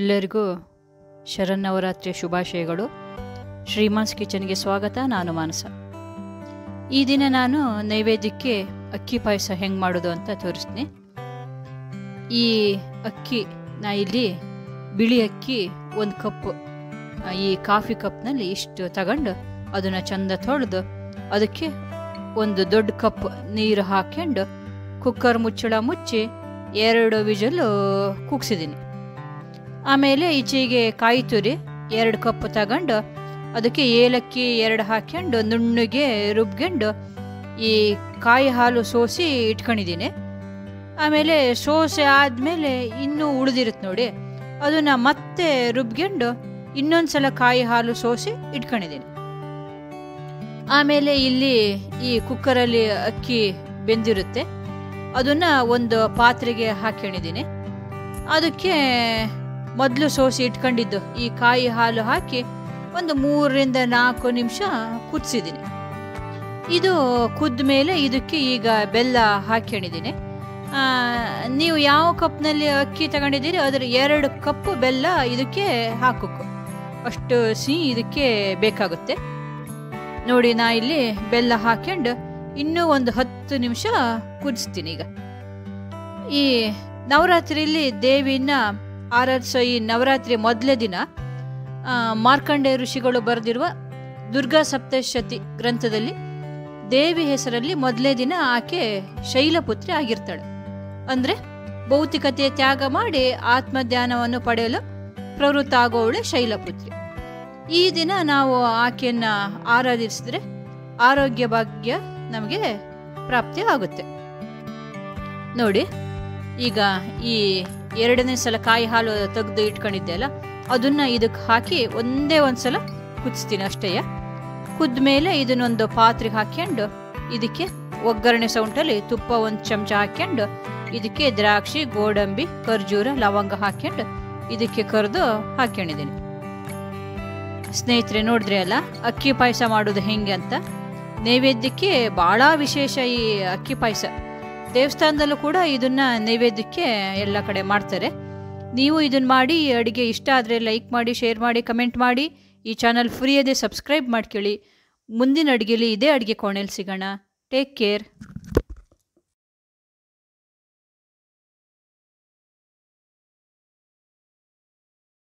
ಎಲ್ಲರಿಗೂ ಶರನ್ನವರಾತ್ರಿಯ ಶುಭಾಶಯಗಳು. ಶ್ರೀಮಾನ್ಸ್ ಕಿಚನ್ಗೆ ಸ್ವಾಗತ, ನಾನು ಮಾನಸ. ಈ ದಿನ ನಾನು ನೈವೇದ್ಯಕ್ಕೆ ಅಕ್ಕಿ ಪಾಯಸ ಹೆಂಗೆ ಮಾಡೋದು ಅಂತ ತೋರಿಸ್ತೀನಿ. ಈ ಅಕ್ಕಿ, ನಾ ಇಲ್ಲಿ ಬಿಳಿ ಅಕ್ಕಿ ಒಂದು ಕಪ್, ಈ ಕಾಫಿ ಕಪ್ನಲ್ಲಿ ಇಷ್ಟು ತಗೊಂಡು ಅದನ್ನು ಚಂದ ತೊಳೆದು ಅದಕ್ಕೆ ಒಂದು ದೊಡ್ಡ ಕಪ್ ನೀರು ಹಾಕ್ಕೊಂಡು ಕುಕ್ಕರ್ ಮುಚ್ಚಳ ಮುಚ್ಚಿ ಎರಡು ವಿಜಲು ಕುಗ್ಸಿದ್ದೀನಿ. ಆಮೇಲೆ ಈಚೆಗೆ ಕಾಯಿ ತುರಿ, ಎರಡು ಕಪ್ ತಗೊಂಡು, ಅದಕ್ಕೆ ಏಲಕ್ಕಿ ಎರಡು ಹಾಕ್ಕೊಂಡು ನುಣ್ಣಗೆ ರುಬ್ಕೊಂಡು ಈ ಕಾಯಿ ಹಾಲು ಸೋಸಿ ಇಟ್ಕೊಂಡಿದ್ದೀನಿ. ಆಮೇಲೆ ಸೋಸೆ ಆದಮೇಲೆ ಇನ್ನೂ ಉಳಿದಿರುತ್ತೆ ನೋಡಿ, ಅದನ್ನು ಮತ್ತೆ ರುಬ್ಕೊಂಡು ಇನ್ನೊಂದ್ಸಲ ಕಾಯಿ ಹಾಲು ಸೋಸಿ ಇಟ್ಕೊಂಡಿದ್ದೀನಿ. ಆಮೇಲೆ ಇಲ್ಲಿ ಈ ಕುಕ್ಕರಲ್ಲಿ ಅಕ್ಕಿ ಬೆಂದಿರುತ್ತೆ, ಅದನ್ನು ಒಂದು ಪಾತ್ರೆಗೆ ಹಾಕ್ಕೊಂಡಿದ್ದೀನಿ ಅದಕ್ಕೆ ಮೊದಲು ಸೋಸಿ ಇಟ್ಕೊಂಡಿದ್ದು. ಈ ಕಾಯಿ ಹಾಲು ಹಾಕಿ ಒಂದು ಮೂರರಿಂದ ನಾಲ್ಕು ನಿಮಿಷ ಕುದಿಸಿದ್ದೀನಿ. ಇದು ಕುದ್ದ ಮೇಲೆ ಇದಕ್ಕೆ ಈಗ ಬೆಲ್ಲ ಹಾಕ್ಕೊಂಡಿದ್ದೀನಿ ನೀವು ಯಾವ ಕಪ್ನಲ್ಲಿ ಅಕ್ಕಿ ತಗೊಂಡಿದ್ದೀರಿ, ಅದರ ಎರಡು ಕಪ್ ಬೆಲ್ಲ ಇದಕ್ಕೆ ಹಾಕಬೇಕು ಅಷ್ಟು ಸಿಹಿ ಇದಕ್ಕೆ ಬೇಕಾಗುತ್ತೆ. ನೋಡಿ, ನಾ ಇಲ್ಲಿ ಬೆಲ್ಲ ಹಾಕೊಂಡು ಇನ್ನೂ ಒಂದು ಹತ್ತು ನಿಮಿಷ ಕುದಿಸ್ತೀನಿ ಈಗ. ಈ ನವರಾತ್ರಿಯಲ್ಲಿ ದೇವಿನ ಆರಾಧಿಸೋ ಈ ನವರಾತ್ರಿ ಮೊದಲೇ ದಿನ ಮಾರ್ಕಂಡೇಯ ಋಷಿಗಳು ಬರೆದಿರುವ ದುರ್ಗಾ ಸಪ್ತಶತಿ ಗ್ರಂಥದಲ್ಲಿ ದೇವಿ ಹೆಸರಲ್ಲಿ ಮೊದಲೇ ದಿನ ಆಕೆ ಶೈಲಪುತ್ರಿ ಆಗಿರ್ತಾಳೆ. ಅಂದರೆ ಭೌತಿಕತೆ ತ್ಯಾಗ ಮಾಡಿ ಆತ್ಮಧ್ಯಾನವನ್ನು ಪಡೆಯಲು ಪ್ರವೃತ್ತ ಆಗೋವಳೆ ಶೈಲಪುತ್ರಿ. ಈ ದಿನ ನಾವು ಆಕೆಯನ್ನು ಆರಾಧಿಸಿದ್ರೆ ಆರೋಗ್ಯ ಭಾಗ್ಯ ನಮಗೆ ಪ್ರಾಪ್ತಿ ಆಗುತ್ತೆ. ನೋಡಿ, ಈಗ ಈ ಎರಡನೇ ಸಲ ಕಾಯಿ ಹಾಲು ತೆಗೆದು ಇಟ್ಕೊಂಡಿದ್ದೆ ಅಲ್ಲ? ಅದನ್ನ ಇದಕ್ಕೆ ಹಾಕಿ ಒಂದೇ ಒಂದ್ಸಲ ಕುದಿಸ್ತೀನಿ ಅಷ್ಟೇಯ ಮೇಲೆ ಇದನ್ನೊಂದು ಪಾತ್ರೆಗೆ ಹಾಕ್ಕೊಂಡು ಇದಕ್ಕೆ ಒಗ್ಗರಣೆ ಸೌಂಟಲ್ಲಿ ತುಪ್ಪ ಒಂದು ಚಮಚ ಹಾಕ್ಕೊಂಡು ಇದಕ್ಕೆ ದ್ರಾಕ್ಷಿ, ಗೋಡಂಬಿ, ಖರ್ಜೂರ, ಲವಂಗ ಹಾಕ್ಕೊಂಡು ಇದಕ್ಕೆ ಕರೆದು ಹಾಕ್ಕೊಂಡಿದ್ದೀನಿ ಸ್ನೇಹಿತರೆ, ನೋಡಿದ್ರೆ ಅಲ್ಲ, ಅಕ್ಕಿ ಪಾಯಸ ಮಾಡೋದು ಹೆಂಗೆ ಅಂತ? ನೈವೇದ್ಯಕ್ಕೆ ಭಾಳ ವಿಶೇಷ ಈ ಅಕ್ಕಿ ಪಾಯಸ. ದೇವಸ್ಥಾನದಲ್ಲೂ ಕೂಡ ಇದನ್ನ ನೈವೇದ್ಯಕ್ಕೆ ಎಲ್ಲ ಕಡೆ ಮಾಡ್ತಾರೆ. ನೀವು ಇದನ್ನ ಮಾಡಿ ಅಡುಗೆ ಇಷ್ಟ ಆದರೆ ಲೈಕ್ ಮಾಡಿ ಶೇರ್ ಮಾಡಿ ಕಮೆಂಟ್ ಮಾಡಿ, ಈ ಚಾನಲ್ ಫ್ರೀ ಅದೇ ಸಬ್ಸ್ಕ್ರೈಬ್ ಮಾಡ್ಕೊಳ್ಳಿ. ಮುಂದಿನ ಅಡುಗೆಲಿ ಇದೇ ಅಡುಗೆ ಕೋಣೆಯಲ್ಲಿ ಸಿಗೋಣ. Take care